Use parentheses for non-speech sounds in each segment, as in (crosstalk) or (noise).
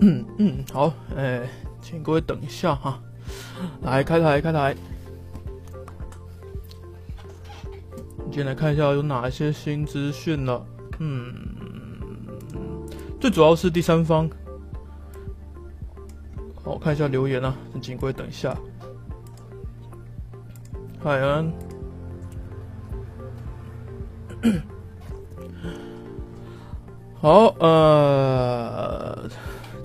嗯嗯，好，哎，请各位等一下哈，来开台开台。先来看一下有哪些新资讯了。嗯，最主要是第三方。好，我看一下留言啊，请各位等一下。海安，好，呃，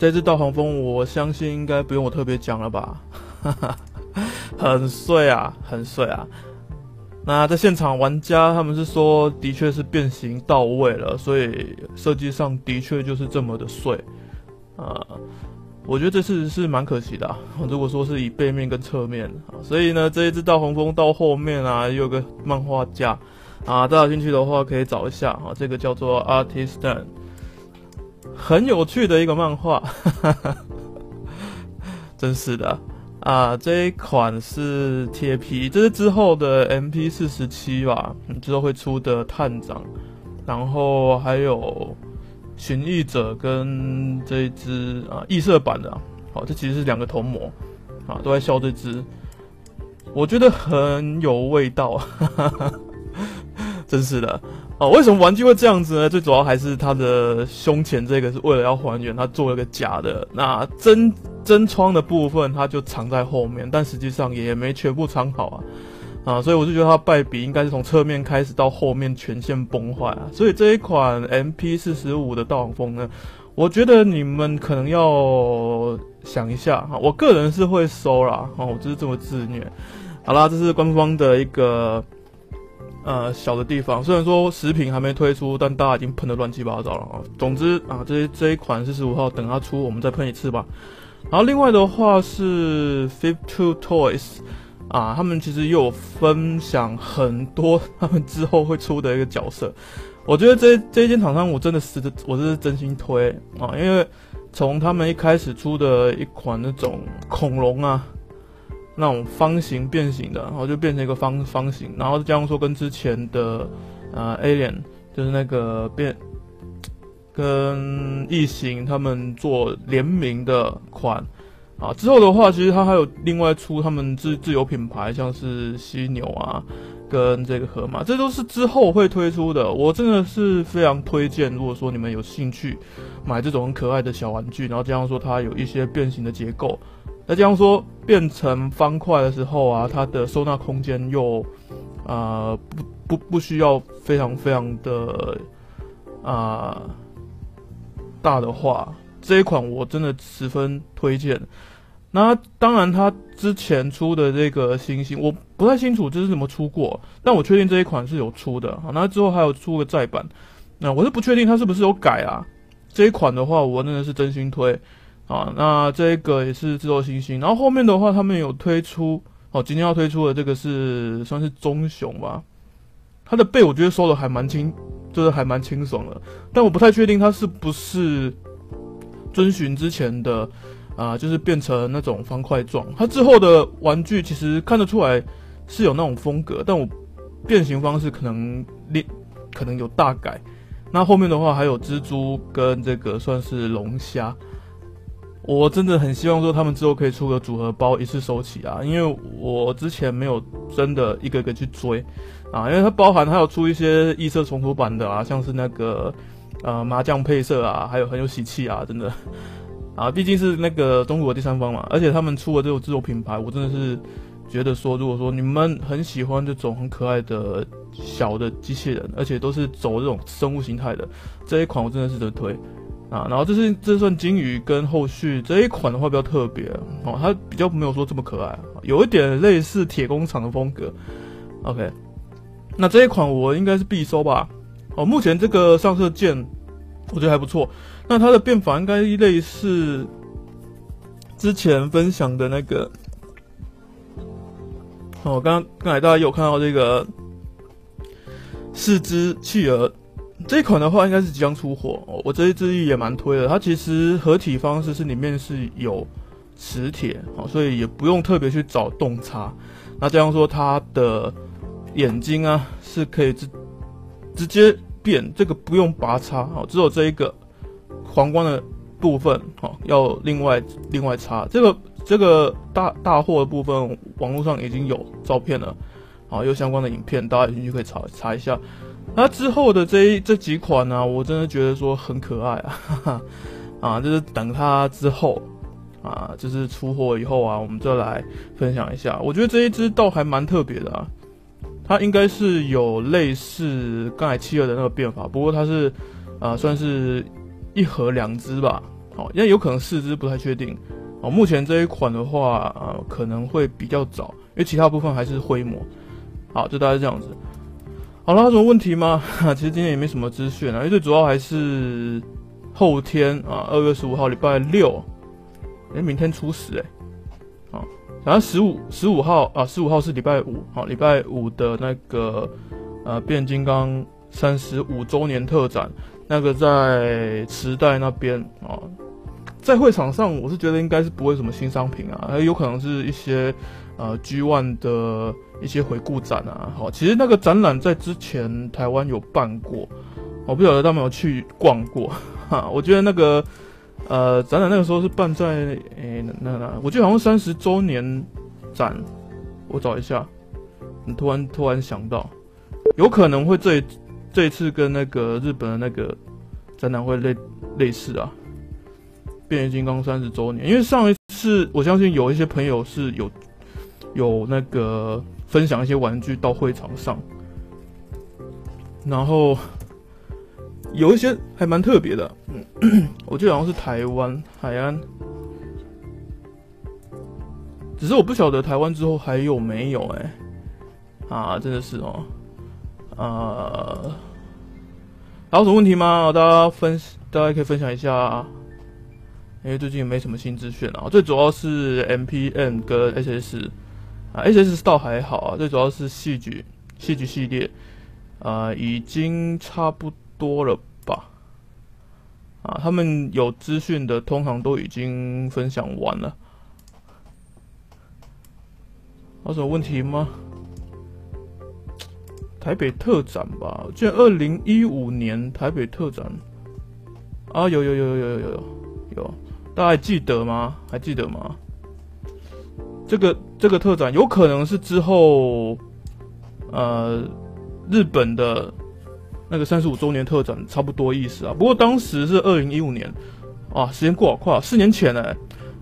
这只大黄蜂，我相信应该不用我特别讲了吧？(laughs) 很碎啊，很碎啊。那在现场玩家他们是说，的确是变形到位了，所以设计上的确就是这么的碎，啊，我觉得这次是蛮可惜的。如果说是以背面跟侧面，所以呢，这一只大黄蜂到后面啊，有个漫画架啊，大家有兴趣的话可以找一下啊，这个叫做 Artistan，很有趣的一个漫画，(laughs) 真是的。啊，这一款是铁皮，这是之后的 MP 四十七吧？之后会出的探长，然后还有寻异者跟这一只啊异色版的，好，这其实是两个同模。啊，都在笑这只，我觉得很有味道，(laughs) 真是的。哦！为什么玩具会这样子呢？最主要还是它的胸前这个是为了要还原，它做了个假的，那真。真窗的部分，它就藏在后面，但实际上也没全部藏好啊，啊，所以我就觉得它败笔应该是从侧面开始到后面全线崩坏啊，所以这一款 MP 四十五的盗风呢，我觉得你们可能要想一下哈，我个人是会收啦，啊，我就是这么自虐。好啦，这是官方的一个呃小的地方，虽然说食品还没推出，但大家已经喷的乱七八糟了啊。总之啊，这这一款是十五号等它出，我们再喷一次吧。然后另外的话是 Fifty Two Toys，啊，他们其实又有分享很多他们之后会出的一个角色。我觉得这这一间厂商我真的是我是真心推啊，因为从他们一开始出的一款那种恐龙啊，那种方形变形的，然后就变成一个方方形，然后加上说跟之前的呃 Alien 就是那个变。跟异形他们做联名的款啊，之后的话，其实它还有另外出他们自自有品牌，像是犀牛啊，跟这个河马，这都是之后会推出的。我真的是非常推荐，如果说你们有兴趣买这种很可爱的小玩具，然后加上说它有一些变形的结构，那这样说变成方块的时候啊，它的收纳空间又啊不不不需要非常非常的啊。大的话，这一款我真的十分推荐。那当然，它之前出的这个星星，我不太清楚这是怎么出过，但我确定这一款是有出的。那之后还有出个再版，那我是不确定它是不是有改啊。这一款的话，我真的是真心推啊。那这个也是制作星星，然后后面的话，他们有推出哦，今天要推出的这个是算是棕熊吧。它的背我觉得收的还蛮轻。就是还蛮清爽的，但我不太确定它是不是遵循之前的啊，就是变成那种方块状。它之后的玩具其实看得出来是有那种风格，但我变形方式可能另可能有大改。那后面的话还有蜘蛛跟这个算是龙虾，我真的很希望说他们之后可以出个组合包一次收起啊，因为我之前没有真的一个个去追。啊，因为它包含还有出一些异色重涂版的啊，像是那个呃麻将配色啊，还有很有喜气啊，真的啊，毕竟是那个中国第三方嘛，而且他们出的这种自主品牌，我真的是觉得说，如果说你们很喜欢这种很可爱的小的机器人，而且都是走这种生物形态的这一款，我真的是得推啊。然后这是这算金鱼跟后续这一款的话比较特别哦，它比较没有说这么可爱，有一点类似铁工厂的风格。OK。那这一款我应该是必收吧？哦，目前这个上色键我觉得还不错。那它的变法应该类似之前分享的那个。哦，刚刚才大家有看到这个四只企鹅这一款的话，应该是即将出货。我这一只也蛮推的。它其实合体方式是里面是有磁铁，哦，所以也不用特别去找洞插。那这样说它的。眼睛啊，是可以直直接变，这个不用拔插哦，只有这一个皇冠的部分哦，要另外另外插这个这个大大货的部分，网络上已经有照片了，啊，有相关的影片，大家有兴趣可以查查一下。那之后的这这几款呢，我真的觉得说很可爱啊，哈哈，啊，就是等它之后啊，就是出货以后啊，我们再来分享一下。我觉得这一只倒还蛮特别的啊，它应该是有类似刚才七二的那个变法，不过它是啊，算是一盒两只吧，哦，因为有可能四只不太确定。哦，目前这一款的话啊，可能会比较早，因为其他部分还是灰模。好，就大概这样子。好了，有什么问题吗？(laughs) 其实今天也没什么资讯啊，因为最主要还是后天啊，二月十五号礼拜六，哎，明天初十哎，啊，然后十五十五号啊，十五号是礼拜五，好，礼拜五的那个呃变金刚三十五周年特展，那个在磁带那边啊，在会场上我是觉得应该是不会什么新商品啊，有可能是一些呃 G One 的。一些回顾展啊，好，其实那个展览在之前台湾有办过，我不晓得他们有去逛过，哈，我觉得那个呃展览那个时候是办在诶那那，我记得好像三十周年展，我找一下，你突然突然想到，有可能会这这一次跟那个日本的那个展览会类类似啊，变形金刚三十周年，因为上一次我相信有一些朋友是有有那个。分享一些玩具到会场上，然后有一些还蛮特别的，我记得好像是台湾海安，只是我不晓得台湾之后还有没有哎，啊，真的是哦，啊，还有什么问题吗？大家分大家可以分享一下，因为最近没什么新资讯啊，最主要是 M P N 跟 S S。啊 S S 倒还好啊，最主要是戏剧戏剧系列，啊，已经差不多了吧？啊，他们有资讯的通常都已经分享完了。有什么问题吗？台北特展吧，就二零一五年台北特展。啊，有有有有有有有有，大家还记得吗？还记得吗？这个这个特展有可能是之后，呃，日本的那个三十五周年特展差不多意思啊。不过当时是二零一五年，啊，时间过好快，四年前呢，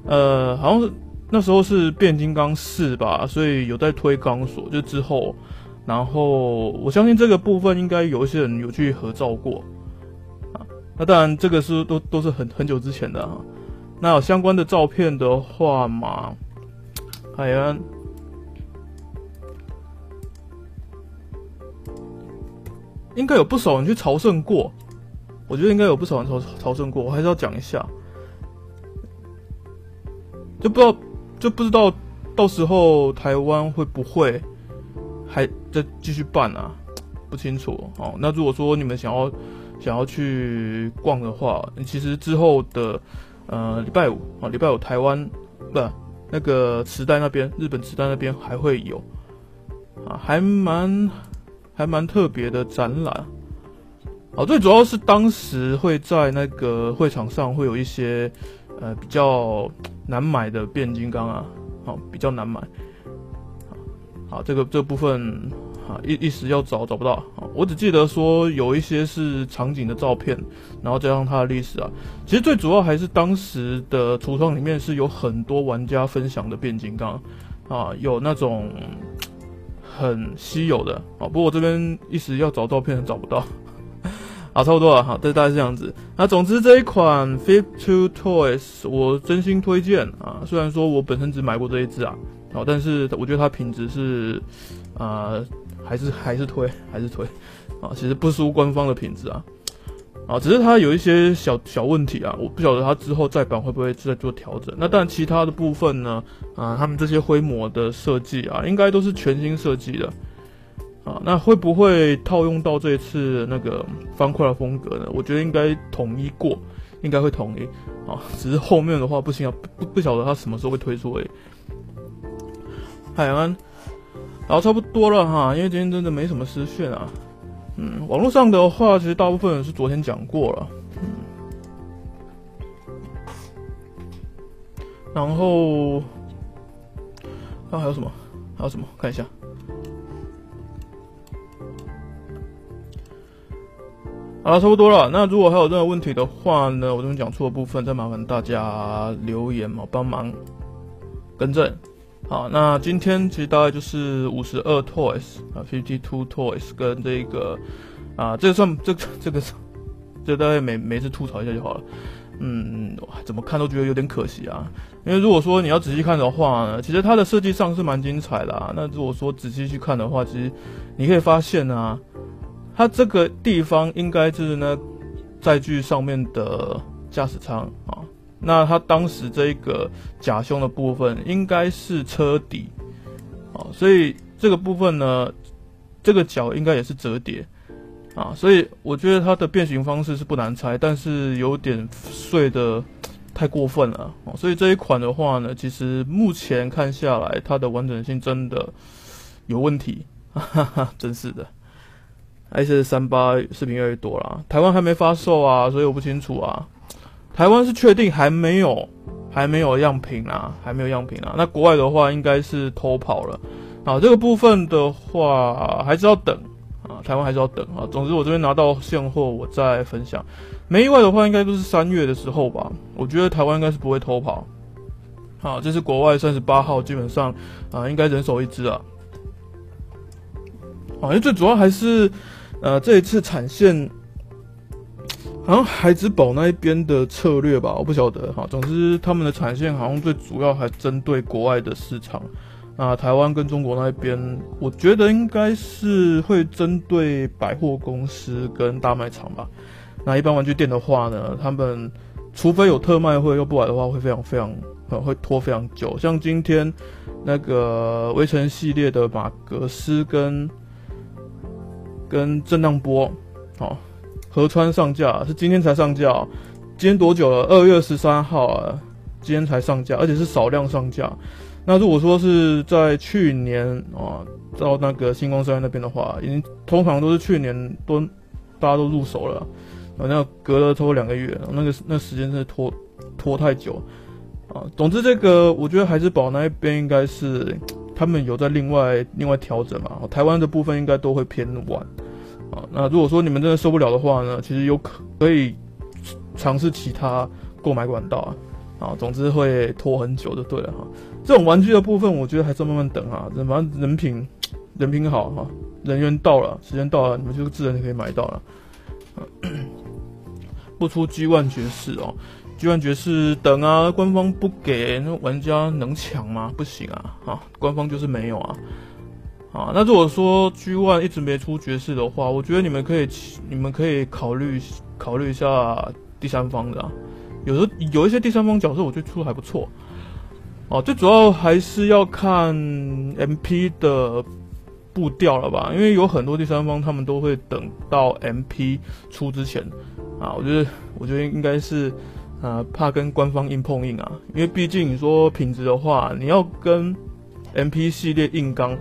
呃，好像是那时候是变金刚四吧，所以有在推钢索，就之后，然后我相信这个部分应该有一些人有去合照过，啊，那当然这个是都都是很很久之前的啊。那有相关的照片的话嘛？海安应该有不少人去朝圣过，我觉得应该有不少人朝朝圣过，我还是要讲一下，就不知道就不知道到时候台湾会不会还在继续办啊？不清楚哦。那如果说你们想要想要去逛的话，其实之后的呃礼拜五啊，礼拜五台湾不。那个磁带那边，日本磁带那边还会有啊，还蛮还蛮特别的展览。哦，最主要是当时会在那个会场上会有一些呃比较难买的变形金刚啊，好比较难买。好，这个这部分。啊，一一时要找找不到！我只记得说有一些是场景的照片，然后加上它的历史啊。其实最主要还是当时的橱窗里面是有很多玩家分享的变形金刚啊，有那种很稀有的啊。不过我这边一时要找照片找不到 (laughs) 啊，差不多了哈，这大概是这样子。那总之这一款 Flip Two Toys 我真心推荐啊，虽然说我本身只买过这一只啊，好，但是我觉得它品质是啊。还是还是推还是推，啊，其实不输官方的品质啊，啊，只是它有一些小小问题啊，我不晓得它之后再版会不会再做调整。那但其他的部分呢，啊，他们这些灰模的设计啊，应该都是全新设计的，啊，那会不会套用到这一次那个方块的风格呢？我觉得应该统一过，应该会统一，啊，只是后面的话不行啊，不不晓得它什么时候会推出诶。海安。然后差不多了哈，因为今天真的没什么私讯啊。嗯，网络上的话，其实大部分是昨天讲过了。嗯，然后，那还有什么？还有什么？看一下。好了，差不多了。那如果还有任何问题的话呢，我这边讲错的部分，再麻烦大家留言嘛，帮忙更正。好，那今天其实大概就是五十二 toys 啊，fifty two toys 跟这个啊，这个算这个这个这大概每每次吐槽一下就好了。嗯，怎么看都觉得有点可惜啊。因为如果说你要仔细看的话呢，其实它的设计上是蛮精彩的啊。那如果说仔细去看的话，其实你可以发现啊，它这个地方应该就是呢载具上面的驾驶舱啊。那它当时这一个假胸的部分应该是车底，啊，所以这个部分呢，这个角应该也是折叠，啊，所以我觉得它的变形方式是不难猜，但是有点碎的太过分了，所以这一款的话呢，其实目前看下来，它的完整性真的有问题，哈哈，真是的，S 三八视频越来越多了，台湾还没发售啊，所以我不清楚啊。台湾是确定还没有，还没有样品啊，还没有样品啊。那国外的话应该是偷跑了啊。这个部分的话还是要等啊，台湾还是要等啊。总之我这边拿到现货，我再分享。没意外的话，应该都是三月的时候吧。我觉得台湾应该是不会偷跑。好，这是国外三十八号，基本上啊应该人手一只啊。啊，因为最主要还是呃这一次产线。然后海之宝那一边的策略吧，我不晓得哈。总之，他们的产线好像最主要还针对国外的市场。那，台湾跟中国那一边，我觉得应该是会针对百货公司跟大卖场吧。那一般玩具店的话呢，他们除非有特卖会，要不然的话会非常非常会拖非常久。像今天那个围城系列的马格斯跟跟震荡波，好。河川上架是今天才上架，今天多久了？二月十三号啊，今天才上架，而且是少量上架。那如果说是在去年啊，到那个星光山那边的话，已经通常都是去年都大家都入手了，啊，那隔了超过两个月，那个那时间是拖拖太久啊。总之，这个我觉得海之宝那一边应该是他们有在另外另外调整嘛，台湾的部分应该都会偏晚。啊，那如果说你们真的受不了的话呢，其实有可可以尝试其他购买管道啊。啊，总之会拖很久就对了哈。这种玩具的部分，我觉得还是慢慢等啊。反正人品人品好哈，人员到了，时间到了，你们就自然就可以买到了。(coughs) 不出 G 万爵士哦，G 万爵士等啊，官方不给，那玩家能抢吗？不行啊，啊，官方就是没有啊。啊，那如果说 G One 一直没出爵士的话，我觉得你们可以，你们可以考虑考虑一下第三方的。有时候有一些第三方角色，我觉得出的还不错。哦，最主要还是要看 MP 的步调了吧，因为有很多第三方他们都会等到 MP 出之前。啊，我觉得我觉得应该是，呃，怕跟官方硬碰硬啊，因为毕竟你说品质的话，你要跟 MP 系列硬刚。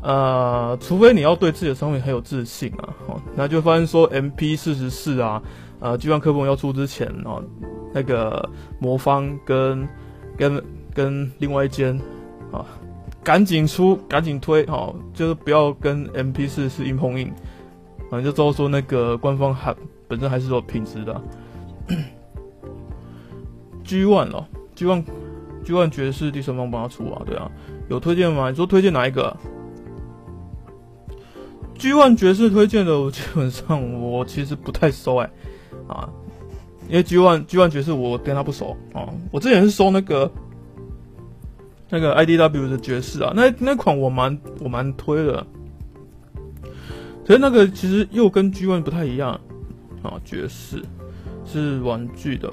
呃，除非你要对自己的商品很有自信啊，哦，那就发现说 M P 四十四啊，呃，就像科普要出之前哦，那个魔方跟跟跟另外一间啊，赶紧出，赶紧推，哦，就是不要跟 M P 四十四硬碰硬，反正就知道说那个官方还本身还是有品质的。(coughs) G One 了，G One G One 爵士第三方帮他出啊，对啊，有推荐吗？你说推荐哪一个？G One 爵士推荐的，我基本上我其实不太收哎，啊，因为 G One G One 爵士我跟他不熟啊，我之前是收那个那个 IDW 的爵士啊，那那款我蛮我蛮推的，可是那个其实又跟 G One 不太一样啊，爵士是玩具的，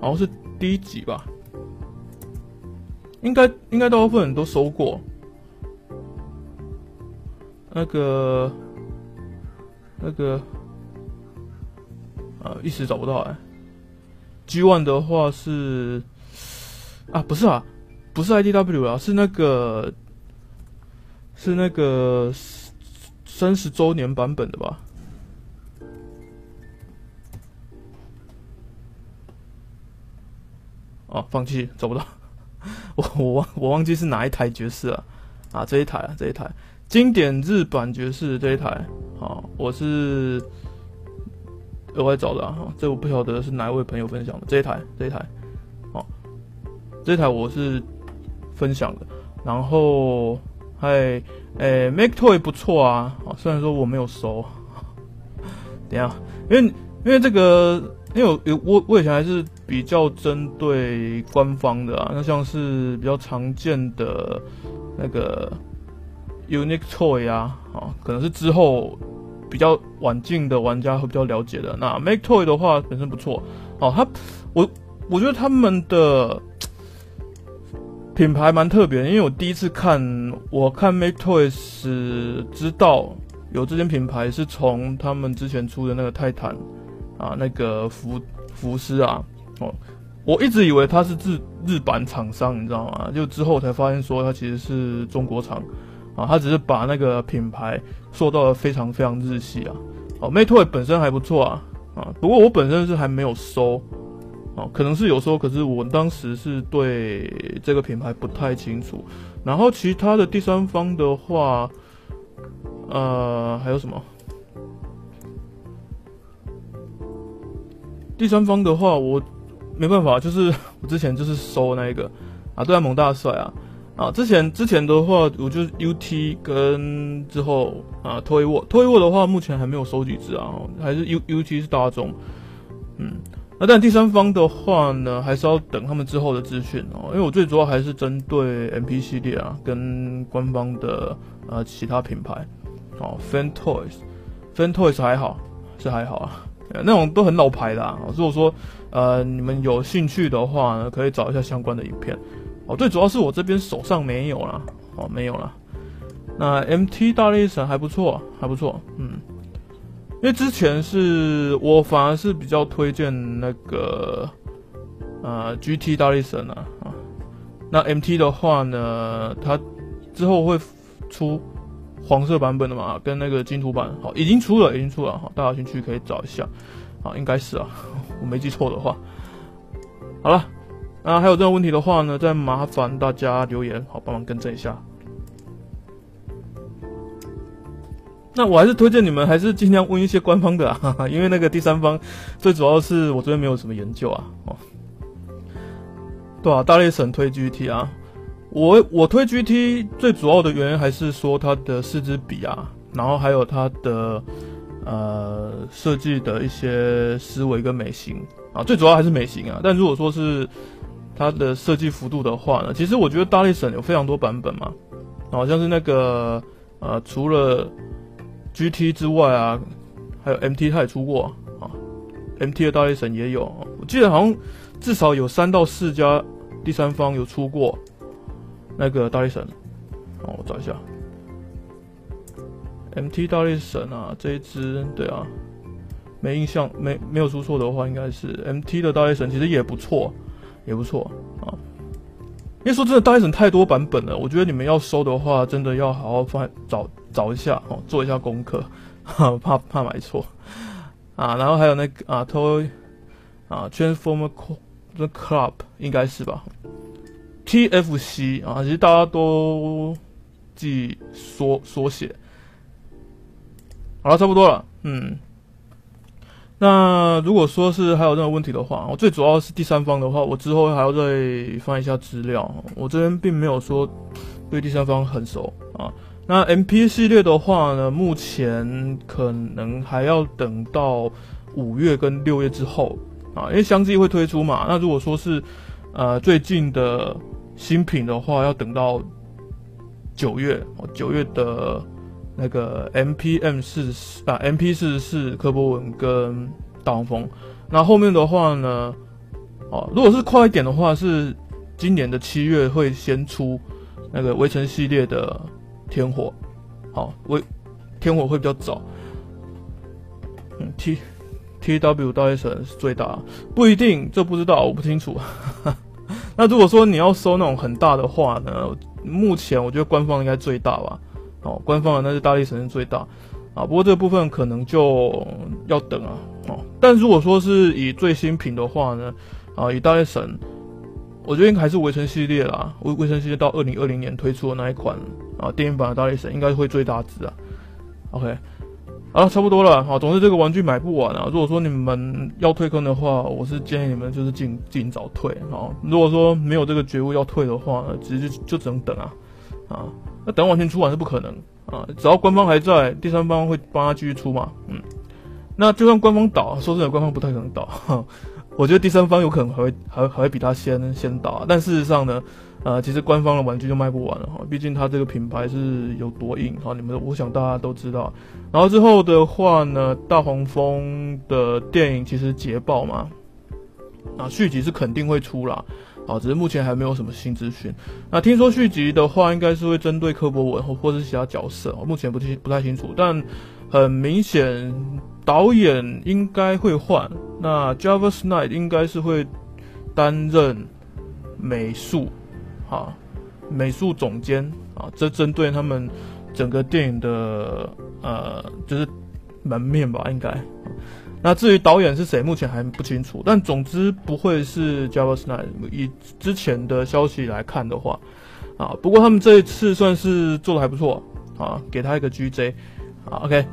好像是第一集吧，应该应该大部分人都收过。那个，那个，啊，一时找不到哎。G One 的话是，啊，不是啊，不是 IDW 啊，是那个，是那个三十周年版本的吧？啊，放弃找不到，(laughs) 我我忘我忘记是哪一台爵士了啊，这一台啊这一台经典日版爵士这一台，好，我是额外找的啊，这我不晓得是哪位朋友分享的这一台这一台，哦，这一台我是分享的，然后还诶 Make Toy 不错啊，虽然说我没有收，(laughs) 等下，因为因为这个。因为我我我以前还是比较针对官方的啊，那像是比较常见的那个 Unique Toy 啊，啊，可能是之后比较晚进的玩家会比较了解的。那 Make Toy 的话本身不错哦，他我我觉得他们的品牌蛮特别，因为我第一次看我看 Make Toys 知道有这间品牌是从他们之前出的那个泰坦。啊，那个福福斯啊，哦，我一直以为它是日日版厂商，你知道吗？就之后才发现说它其实是中国厂，啊，他只是把那个品牌做到了非常非常日系啊。哦，Mate 本身还不错啊，啊，不过我本身是还没有收，哦，可能是有收，可是我当时是对这个品牌不太清楚。然后其他的第三方的话，呃，还有什么？第三方的话，我没办法，就是 (laughs) 我之前就是收那一个啊，对啊蒙大帅啊啊，之前之前的话，我就是 U T 跟之后啊，推沃推沃的话，目前还没有收几只啊，还是 U U T 是大众，嗯，那但第三方的话呢，还是要等他们之后的资讯哦，因为我最主要还是针对 M P 系列啊，跟官方的呃其他品牌哦，Fan Toys，Fan Toys 还好，是还好啊。那种都很老牌的啊。如果说呃你们有兴趣的话呢，可以找一下相关的影片哦。最主要是我这边手上没有了哦，没有了。那 MT 大力神还不错，还不错，嗯。因为之前是我反而是比较推荐那个呃 GT 大力神啊啊。那 MT 的话呢，它之后会出。黄色版本的嘛，跟那个金土版好，已经出了，已经出了，好，大家有兴趣可以找一下，啊，应该是啊，(laughs) 我没记错的话，好了，那还有这个问题的话呢，再麻烦大家留言，好，帮忙更正一下。那我还是推荐你们还是尽量问一些官方的，啊，(laughs) 因为那个第三方最主要是我这边没有什么研究啊，哦，对啊，大力神推 GT 啊。我我推 GT 最主要的原因还是说它的四支笔啊，然后还有它的呃设计的一些思维跟美型啊，最主要还是美型啊。但如果说是它的设计幅度的话呢，其实我觉得大力神有非常多版本嘛，好像是那个呃除了 GT 之外啊，还有 MT 它也出过啊，MT 的大力神也有，我记得好像至少有三到四家第三方有出过。那个大力神，哦，我找一下，MT 大力神啊，这一支对啊，没印象，没没有出错的话，应该是 MT 的大力神，其实也不错，也不错啊。因为说真的，大力神太多版本了，我觉得你们要收的话，真的要好好翻找找一下哦，做一下功课，怕怕买错啊。然后还有那个啊，Toy 啊，Transformer Club 应该是吧。TFC 啊，其实大家都记缩缩写。好了，差不多了。嗯，那如果说是还有任何问题的话，我最主要是第三方的话，我之后还要再翻一下资料。我这边并没有说对第三方很熟啊。那 MP 系列的话呢，目前可能还要等到五月跟六月之后啊，因为相继会推出嘛。那如果说是呃最近的。新品的话要等到九月，九月的那个 M P M 四十啊 M P 四十四科波文跟大黄蜂，那后面的话呢，哦，如果是快一点的话，是今年的七月会先出那个围城系列的天火，好，围天火会比较早，嗯 T T W 大 S 是最大，不一定，这不知道，我不清楚。(laughs) 那如果说你要收那种很大的话呢，目前我觉得官方应该最大吧，哦，官方的那是大力神是最大，啊，不过这个部分可能就要等啊，哦，但如果说是以最新品的话呢，啊，以大力神我觉得应该还是围城系列啦，围围城系列到二零二零年推出的那一款啊，电影版的大力神应该会最大值啊。OK，啊，差不多了，好，总之这个玩具买不完啊。如果说你们要退坑的话，我是建议你们就是尽尽早退啊。如果说没有这个觉悟要退的话呢，直接就只能等啊，啊，那等完全出完是不可能啊。只要官方还在，第三方会帮他继续出嘛，嗯。那就算官方倒，说真的，官方不太可能倒。(laughs) 我觉得第三方有可能还会还还会比他先先倒，但事实上呢，呃，其实官方的玩具就卖不完了哈，毕竟它这个品牌是有多硬哈，你们我想大家都知道。然后之后的话呢，大黄蜂的电影其实捷报嘛，啊，续集是肯定会出啦，啊，只是目前还没有什么新资讯。那听说续集的话，应该是会针对柯博文或或是其他角色，目前不清不太清楚，但很明显。导演应该会换，那 Java Knight 应该是会担任美术，啊，美术总监啊，这针对他们整个电影的呃，就是门面吧，应该。那至于导演是谁，目前还不清楚，但总之不会是 Java Knight。以之前的消息来看的话，啊，不过他们这一次算是做的还不错啊，给他一个 GJ，啊，OK。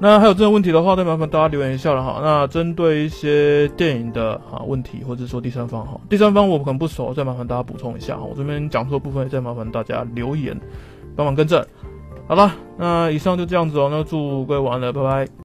那还有这个问题的话，再麻烦大家留言一下了哈。那针对一些电影的啊问题，或者说第三方哈，第三方我可能不熟，再麻烦大家补充一下哈。我这边讲错部分，再麻烦大家留言帮忙更正。好了，那以上就这样子哦。那祝各位晚安了，拜拜。